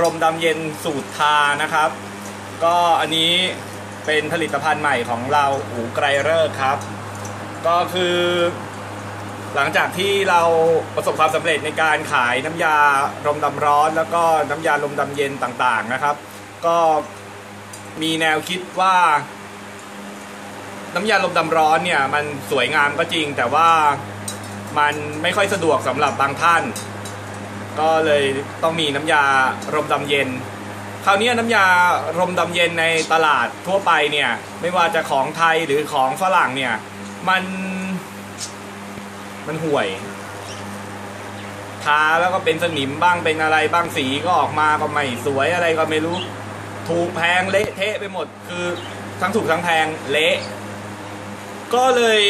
รมดำเย็นสูตรทานะครับ ก็อันนี้เป็นผลิตภัณฑ์ใหม่ของเราอูไกรเลิกษ์ครับ ก็คือ หลังจากที่เราประสบความสำเร็จในการขายน้ำยารมดำร้อน แล้วก็น้ำยาลมดำเย็นต่างๆนะครับ ก็มีแนวคิดว่า น้ำยาลมดำร้อนเนี่ย มันสวยงามก็จริง แต่ว่ามันไม่ค่อยสะดวกสำหรับบางท่าน ก็เลยต้องมีน้ำยารมดำเย็น คราวนี้น้ำยารมดำเย็นในตลาดทั่วไปเนี่ยไม่ว่าจะของไทยหรือของฝรั่งเนี่ยมันมันห่วยทาแล้วก็เป็นสนิมบ้างเป็นอะไรบ้างสีก็ออกมาก็ไม่สวยอะไรก็ไม่รู้ ถูกแพงเละเทะไปหมด คือทั้งถูกทั้งแพงเละก็เลย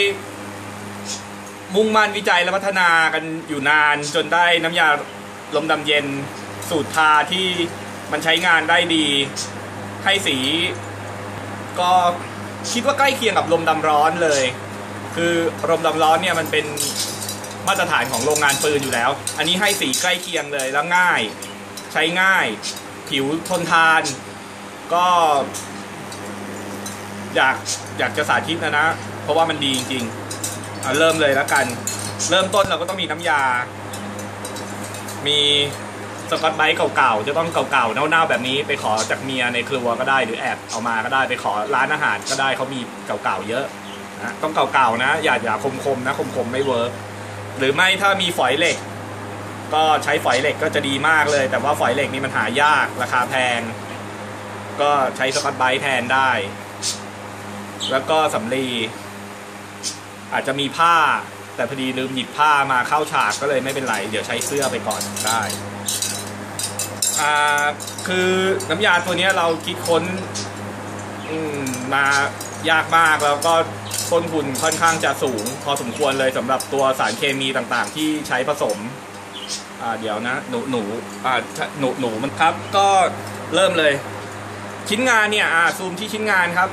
มุ่งมั่นวิจัยและพัฒนากันอยู่นานจนได้น้ำยา ลมดำเย็นสูตรทาที่มันใช้งานได้ดี ให้สี ก็คิดว่าใกล้เคียงกับลมดำร้อนเลย คือลมดำร้อนเนี่ยมันเป็นมาตรฐานของโรงงานปืนอยู่แล้ว อันนี้ให้สีใกล้เคียงเลยแล้วง่าย ใช้ง่าย ผิวทนทาน ก็ อยากอยากจะสาธิตนะนะ เพราะว่ามันดีจริงๆเริ่มเลยแล้วกัน เริ่มต้นเราก็ต้องมีน้ำยา มีสกอตไบต์เก่าๆ จะต้องเก่าๆ เน่าๆ แบบนี้ไปขอจากเมียในครัวก็ได้หรือแอบเอามาก็ได้ไปขอร้านอาหารก็ได้เขามีเก่าๆ เยอะนะต้องเก่าๆ นะ อย่าอย่าคมๆ นะคมๆ ไม่เวิร์กหรือไม่ถ้ามีฝอยเหล็ก ก็ใช้ฝอยเหล็กก็จะดีมากเลย แต่ว่าฝอยเหล็กนี่มันหายากราคาแพง ก็ใช้สกอตไบต์แทนได้ แล้วก็สำลีอาจจะมีผ้า แต่พอดีลืมหยิบผ้ามาเข้าฉากก็เลยไม่เป็นไร เดี๋ยวใช้เสื้อไปก่อนได้อ่าคือน้ำยาตัวนี้เราคิดค้นอืมมายากมากแล้วก็ต้นทุนค่อนข้างจะสูง พอสมควรเลยสำหรับตัวสารเคมีต่างๆ ที่ใช้ผสมอ่าเดี๋ยวนะ หนูหนูอ่าหนูหนูมันครับ ก็เริ่มเลย ชิ้นงานเนี่ยอ่าซูมที่ชิ้นงานครับ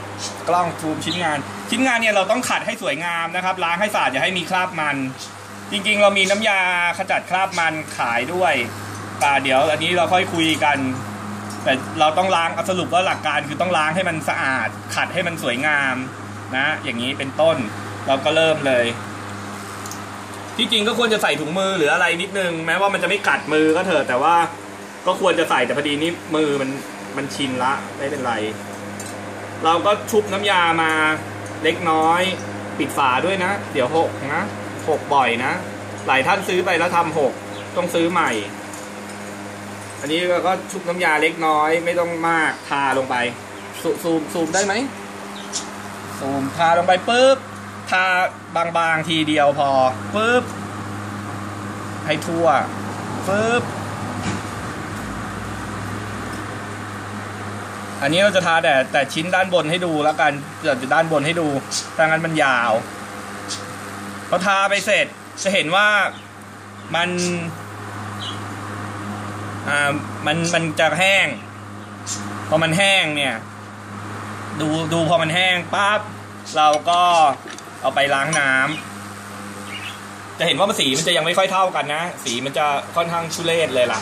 กล้องซูมชิ้นงาน ชิ้นงานเนี่ยเราต้องขัดให้สวยงามนะครับ ล้างให้สะอาดอย่าให้มีคราบมัน จริงๆ เรามีน้ำยาขจัดคราบมันขายด้วยแต่เดี๋ยวอันนี้เราค่อยคุยกัน แต่เราต้องล้างเอาสรุปว่าหลักการคือต้องล้างให้มันสะอาด ขัดให้มันสวยงามนะ อย่างนี้เป็นต้นเราก็เริ่มเลย ที่จริงก็ควรจะใส่ถุงมือหรืออะไรนิดนึง แม้ว่ามันจะไม่กัดมือก็เถอะแต่ว่าก็ควรจะใส่แต่พอดีนี่มือมันมันชินละไม่เป็นไร เราก็ชุบน้ำยามา เล็กน้อย ปิดฝาด้วยนะ เดี๋ยวหกนะหกบ่อยนะ หลายท่านซื้อไปแล้วทำหกต้องซื้อใหม่ อันนี้ก็ชุบน้ำยาเล็กน้อยไม่ต้องมากทาลงไปซซูมซูมได้ไหมซูมทาลงไปปุ๊บทาบางๆทีเดียวพอปุ๊บให้ทั่วปุ๊บ อันนี้เราจะทาแต่แต่ชิ้นด้านบนให้ดูแล้วกันเดี๋ยวจะด้านบนให้ดูถ้างั้นมันยาวพอทาไปเสร็จจะเห็นว่ามันอ่ามันมันจะแห้ง พอมันแห้งเนี่ย ดูดูพอมันแห้งปั๊บเราก็เอาไปล้างน้ำจะเห็นว่ามันสีมันจะยังไม่ค่อยเท่ากันนะ สีมันจะค่อนข้างชุเลศเลยล่ะ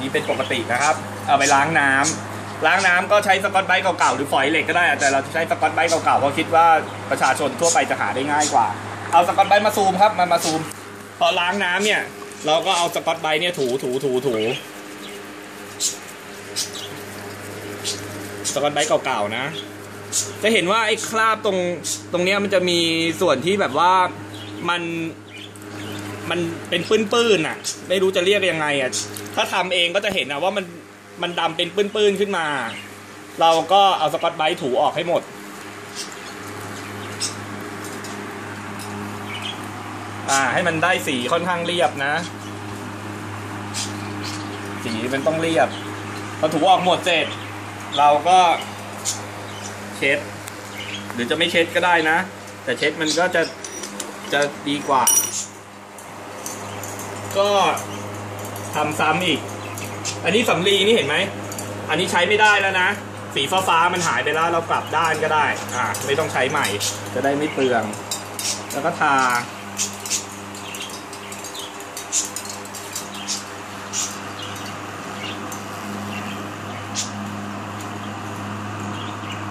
นี่เป็นปกตินะครับ เอาไปล้างน้ำ ล้างน้ำก็ใช้สกอตไบต์เก่าๆหรือฝอยเหล็กก็ได้ แต่เราใช้สกอตไบต์เก่าๆเพราะคิดว่าประชาชนทั่วไปจะหาได้ง่ายกว่า เอาสกอตไบต์มาซูมครับมามาซูม พอล้างน้ำเนี่ย เราก็เอาสกอตไบต์เนี่ยถูถูถูถูสกอตไบต์เก่าๆนะ จะเห็นว่าไอ้คราบตรงตรงเนี้ยมันจะมีส่วนที่แบบว่ามันมันเป็นปื้นๆอะ ไม่รู้จะเรียกยังไงอะ ถ้าทำเองก็จะเห็นนะว่ามัน มันดำเป็นปื้นๆขึ้นมา เราก็เอาสกอตไบต์ถูออกให้หมด อ่า ให้มันได้สีค่อนข้างเรียบนะ สีมันต้องเรียบพอถูออกหมดเสร็จ เราก็เช็ด หรือจะไม่เช็ดก็ได้นะ แต่เช็ดมันก็จะจะดีกว่า ก็ทำซ้ำอีก อันนี้สำลีนี่เห็นไหม อันนี้ใช้ไม่ได้แล้วนะ สีฟ้าฟ้ามันหายไปแล้วเรากลับด้านก็ได้ อ่าไม่ต้องใช้ใหม่ จะได้ไม่เปลือง แล้วก็ทา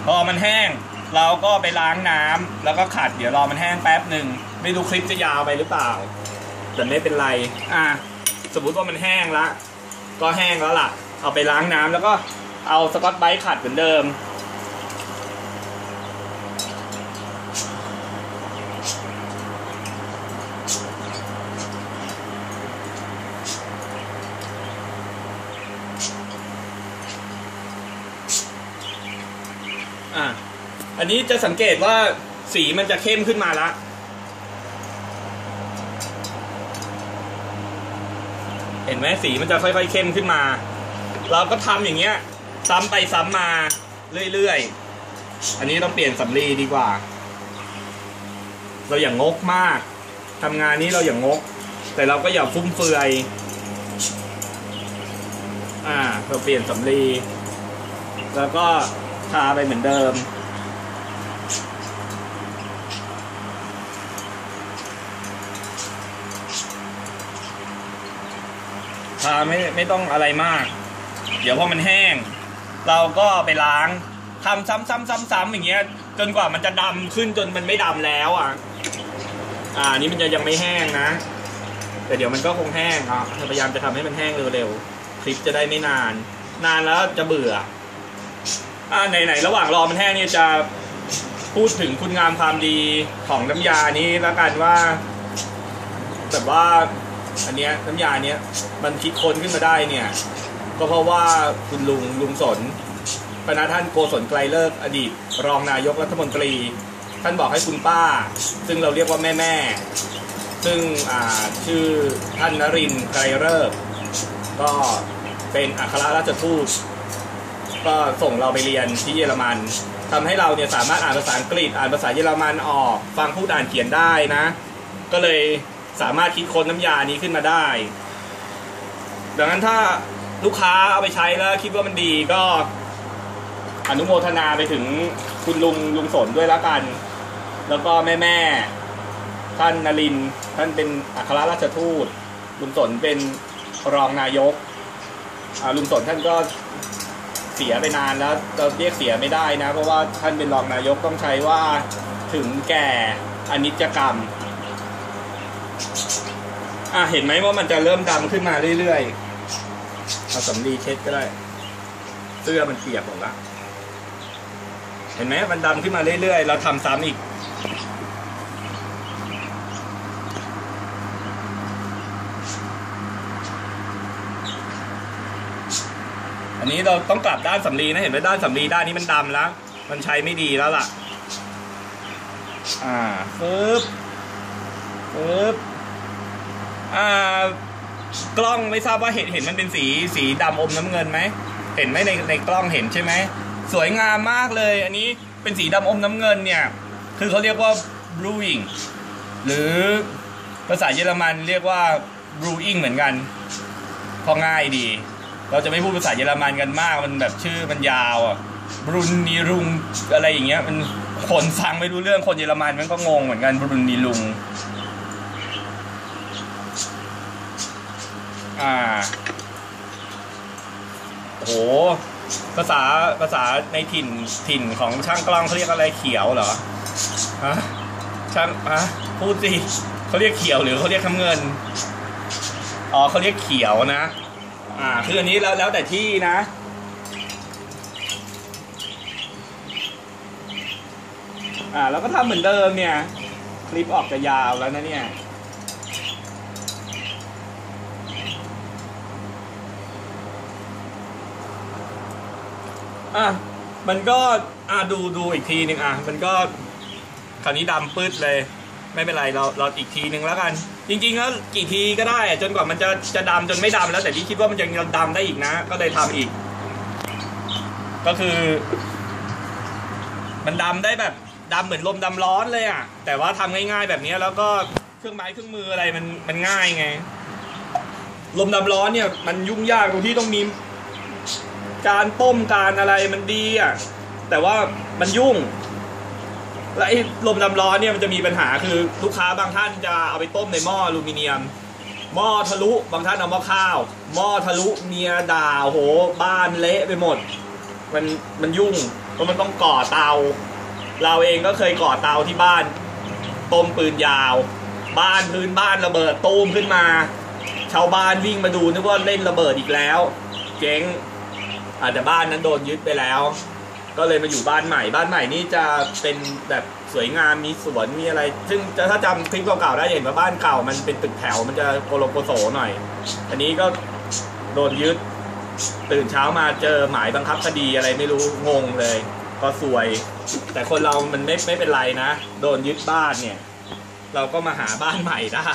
พอมันแห้ง เราก็ไปล้างน้ำแล้วก็ขัด เดี๋ยวรอมันแห้งแป๊บหนึ่ง ไม่รู้คลิปจะยาวไปหรือเปล่า แต่ไม่เป็นไร อ่า สมมติว่ามันแห้งละ ก็แห้งแล้วล่ะ เอาไปล้างน้ำแล้วก็เอาสกอตไบรท์ขัดเหมือนเดิม อะ อันนี้จะสังเกตว่าสีมันจะเข้มขึ้นมาละ เห็นไหมสีมันจะค่อยๆเข้มขึ้นมา เราก็ทำอย่างเงี้ย ซ้ำไปซ้ำมาเรื่อยๆ อันนี้ต้องเปลี่ยนสำลีดีกว่า เราอย่างงกมากทำงานนี้เราอย่างงก แต่เราก็อย่าฟุ่มเฟือย อ่า เราเปลี่ยนสำลีแล้วก็ทาไปเหมือนเดิมาไม่ไม่ต้องอะไรมาก เดี๋ยวพอมันแห้ง เราก็ไปล้างทำซ้ำซ้ำซ้ำซ้ำอย่างเงี้ย จนกว่ามันจะดำขึ้นจนมันไม่ดำแล้วอะ อ่านี้มันจะยังไม่แห้งนะ แต่เดี๋ยวมันก็คงแห้งอะพยายามจะทำให้มันแห้งเร็วๆคลิปจะได้ไม่นาน นานแล้วจะเบื่อ อ่าไหนๆระหว่างรอมันแห้งเนี่ยจะพูดถึงคุณงามความดีของน้ำยานี้แล้วกันว่าแบบว่า อันเนี้ยน้ำยาเนี้ยมันคิดค้นขึ้นมาได้เนี่ย ก็เพราะว่าคุณลุงลุงสนปณท่านโกศลไกลเลิกอดีต รองนายกรัฐมนตรี ท่านบอกให้คุณป้า ซึ่งเราเรียกว่าแม่แม่ซึ่งอ่าชื่อท่านนรินไกรเลิกก็เป็นอัครราชทูตก็ส่งเราไปเรียนที่เยอรมันทำให้เราเนี่ยสามารถอ่านภาษาอังกฤษอ่านภาษาเยอรมันออก ฟังพูดอ่านเขียนได้นะ ก็เลย สามารถคิดค้นน้ำยานี้ขึ้นมาได้ ดังนั้นถ้าลูกค้าเอาไปใช้แล้วคิดว่ามันดีก็ อนุโมทนาไปถึงคุณลุงลุงสนด้วยละกัน แล้วก็แม่แม่ท่านนรินท่านเป็นอัครราชทูต ลุงสนเป็นรองนายกลุงสนท่านก็เสียไปนานแล้วเราเรียกเสียไม่ได้นะ เพราะว่าท่านเป็นรองนายกต้องใช้ว่าถึงแก่อนิจจกรรม อะเห็นไหมว่ามันจะเริ่มดำขึ้นมาเรื่อยๆเอาสำลีเช็ดก็ได้ เสื้อมันเปียกหมดละเห็นไหมมันดำขึ้นมาเรื่อยๆ เราทำซ้ำอีกอันนี้เราต้องกลับด้านสำลีนะเห็นไหมด้านสำลีด้านนี้มันดำแล้ว มันใช้ไม่ดีแล้วล่ะ อ่าปึ๊บปึ๊บ กล้องไม่ทราบว่าเห็นเห็นมันเป็นสีสีดำอมน้ำเงินไหมเห็นไหมในในกล้องเห็นใช่ไหมสวยงามมากเลย อันนี้เป็นสีดำอมน้ำเงินเนี่ย คือเขาเรียกว่า brewing หรือภาษาเยอรมันเรียกว่า brewing เหมือนกันพราะง่ายดี เราจะไม่พูดภาษาเยอรมันกันมาก มันแบบชื่อมันยาวอะบรุนนีรุงอะไรอย่างเงี้ย มันคนฟังไม่รู้เรื่องคนเยอรมันมันก็งงเหมือนกันบรุนนีรุง อ่า โอ้โห ภาษาภาษาในถิ่นถิ่นของช่างกล้องเขาเรียกอะไรเขียวเหรอฮะช่างฮะพูดสิเขาเรียกเขียวหรือเขาเรียกน้ำเงินอ๋อเขาเรียกเขียวนะ อ่าคืออันนี้แล้วแล้วแต่ที่นะอ่าแล้วก็ทำเหมือนเดิมเนี่ย คลิปออกจะยาวแล้วนะเนี่ย อะมันก็อ่าดูดูอีกทีหนึ่งอะมันก็คราวนี้ดำปื๊ดเลย ไม่เป็นไรเราเราอีกทีหนึ่งแล้วกัน จริงๆแล้วกี่ทีก็ได้อะจนกว่ามันจะจะดำจนไม่ดำแล้วแต่ที่คิดว่ามันยังดำได้อีกนะ ก็เลยทำอีก ก็คือ มันดำได้แบบดำเหมือนลมดำร้อนเลยอะ แต่ว่าทำง่าย ๆ แบบนี้แล้วก็เครื่องไม้เครื่องมืออะไรมันมันง่ายไง ลมดำร้อนเนี่ยมันยุ่งยากตรงที่ต้องมี การต้มการอะไรมันดีอะแต่ว่ามันยุ่ง และไอ้ลมดำร้อนเนี่ยมันจะมีปัญหาคือลูกค้าบางท่านจะเอาไปต้มในหม้ออลูมิเนียมหม้อทะลุบางท่านเอาหม้อข้าวหม้อทะลุเมียด่าโอ้โหบ้านเละไปหมด มันมันยุ่งเพราะมันต้องก่อเตา เราเองก็เคยก่อเตาที่บ้าน ต้มปืนยาว บ้านพื้นบ้านระเบิดตูมขึ้นมา ชาวบ้านวิ่งมาดูนึกว่าเล่นระเบิดอีกแล้ว เจ๊ง อาจจะบ้านนั้นโดนยึดไปแล้ว ก็เลยมาอยู่บ้านใหม่ บ้านใหม่นี่จะเป็นแบบสวยงามมีสวนมีอะไร ซึ่งถ้าจำคลิปเก่าๆได้เห็นว่าบ้านเก่ามันเป็นตึกแถวมันจะโกโลโกโสหน่อย อันนี้ก็โดนยึดตื่นเช้ามาเจอหมายบังคับคดีอะไรไม่รู้งงเลย ก็สวย แต่คนเรามันไม่ไม่เป็นไรนะ โดนยึดบ้านเนี่ย เราก็มาหาบ้านใหม่ได้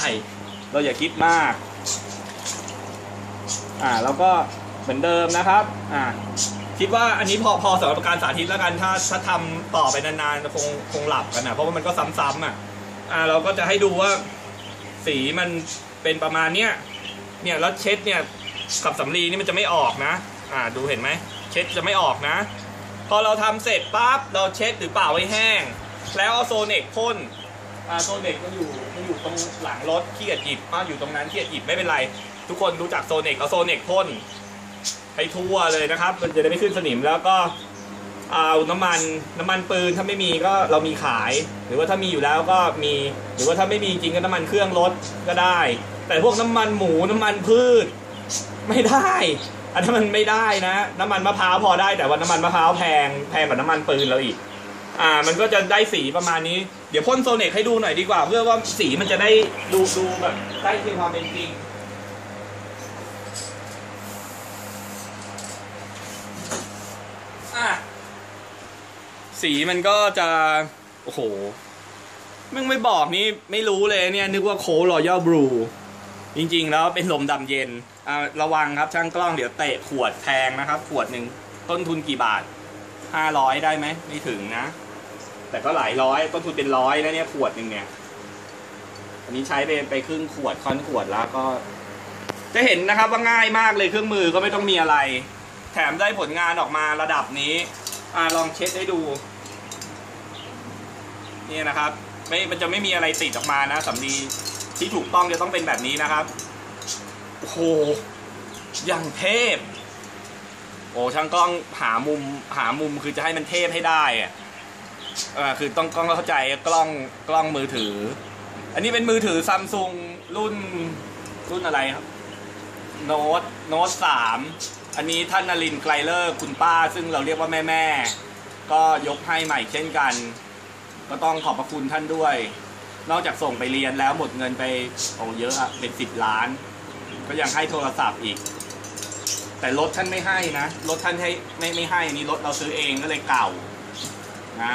เราอย่าคิดมาก อ่าแล้วก็ เหมือนเดิมนะครับอ่าคิดว่าอันนี้พอพอสำหรับการสาธิตแล้วกันถ้าถ้าทำต่อไปนานๆคงคงหลับกันนะเพราะว่ามันก็ซ้ำๆอะอ่าเราก็จะให้ดูว่าสีมันเป็นประมาณเนี้ยเนี่ยแล้วเช็ดเนี่ยกับสำลีนี่มันจะไม่ออกนะ อ่าดูเห็นไหมเช็ดจะไม่ออกนะ พอเราทำเสร็จปั๊บเราเช็ดหรือเปล่าไว้แห้ง แล้วเอาโซเนกพ่นอ่าโซเนกมันอยู่มันอยู่ตรงหลังรถขี้เกียจหยิบมาอยู่ตรงนั้นขี้เกียจหยิบไม่เป็นไร ทุกคนรู้จักโซเนกเอาโซเนกพ่น ให้ทั่วเลยนะครับ มันจะได้ไม่ขึ้นสนิมแล้วก็เอาน้ำมันน้ำมันปืนถ้าไม่มีก็เรามีขาย หรือว่าถ้ามีอยู่แล้วก็มี หรือว่าถ้าไม่มีจริงก็น้ำมันเครื่องรถก็ได้ แต่พวกน้ำมันหมูน้ำมันพืช ไม่ได้ อันนั้นมันไม่ได้นะ น้ำมันมะพร้าวพอได้แต่ว่าน้ำมันมะพร้าวแพงแพงกว่าน้ำมันปืนเราอีก อ่า มันก็จะได้สีประมาณนี้ เดี๋ยวพ่นโซเนกให้ดูหน่อยดีกว่า เพื่อว่าสีมันจะได้ดูดูแบบใกล้เคียงความเป็นจริง อะ สีมันก็จะโอ้โหมึงไม่บอกนี่ไม่รู้เลยเนี่ย นึกว่าโครอยัลบลูจริงๆ แล้วเป็นลมดำเย็นอ่าระวังครับช่างกล้องเดี๋ยวเตะขวดแพงนะครับ ขวดหนึ่งต้นทุนกี่บาทห้าร้อยได้ไหมไม่ถึงนะ แต่ก็หลายร้อย ต้นทุนเป็นร้อยนะเนี่ยขวดหนึ่งเนี่ยอันนี้ใช้ไปไปครึ่งขวดค่อนขวดแล้วก็ จะเห็นนะครับว่าง่ายมากเลยเครื่องมือก็ไม่ต้องมีอะไร แถมได้ผลงานออกมาระดับนี้อ่าลองเช็ดให้ดู นี่นะครับ ไม่มันจะไม่มีอะไรติดออกมานะสำลีที่ถูกต้องจะต้องเป็นแบบนี้นะครับโอ้โหอย่างเทพ โอ้ช่างกล้องหามุมหามุมคือจะให้มันเทพให้ได้อะอ่าคือต้องกล้องเข้าใจกล้องกล้องมือถือ อันนี้เป็นมือถือซัมซุงรุ่นรุ่นอะไรครับโน้ตโน้ตสามอันนี้ท่านนรินไกลเลอร์คุณป้า ซึ่งเราเรียกว่าแม่แม่ก็ยกให้ใหม่เช่นกัน ก็ต้องขอบพระคุณท่านด้วย นอกจากส่งไปเรียนแล้วหมดเงินไปโอ้เยอะอะเป็นสิบล้าน ก็ยังให้โทรศัพท์อีก แต่รถท่านไม่ให้นะรถท่านให้ไม่ไม่ให้อันนี้รถเราซื้อเองก็เลยเก่านะ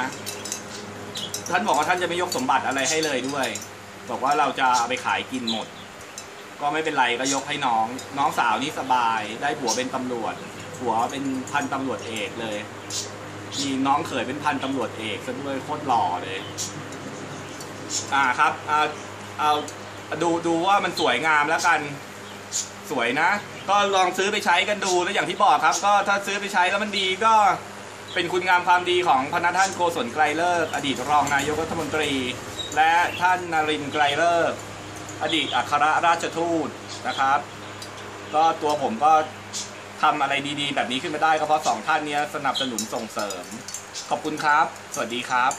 ท่านบอกว่าท่านจะไม่ยกสมบัติอะไรให้เลยด้วย บอกว่าเราจะเอาไปขายกินหมด ก็ไม่เป็นไรก็ยกให้น้อง น้องสาวนี่สบาย ได้ผัวเป็นตำรวจผัวเป็นพันตำรวจเอกเลย มีน้องเขยเป็นพันตำรวจเอกซะด้วยโคตรหล่อเลย อ่าครับเอาเอาดูดูว่ามันสวยงามแล้วกัน สวยนะ ก็ลองซื้อไปใช้กันดูแล้วอย่างที่บอกครับ ก็ถ้าซื้อไปใช้แล้วมันดีก็เป็นคุณงามความดีของพนักท่านโกศลไกรเลิกอดีตรองนายกรัฐมนตรี และท่านนรินไกรเลิกอดีตอัครราชทูตนะครับ ก็ตัวผมก็ ทำอะไรดีๆ แบบนี้ขึ้นมาได้ก็เพราะสองท่านเนี้ยสนับสนุนส่งเสริม ขอบคุณครับ สวัสดีครับ